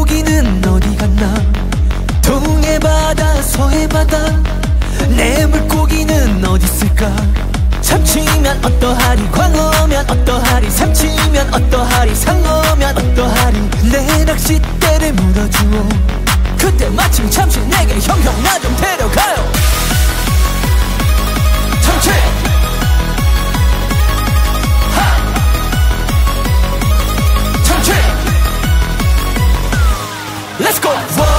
고기는 어디 갔나? 동해 바다 서해 바다. 내 물고기는 어디 있을까? 참치면 어떠하리? 광어면 어떠하리? 삼치면 어떠하리? 상어면 어떠하리? 내 낚싯대를 물어주어 그때 마침 잠시 내게 형형 Let's go.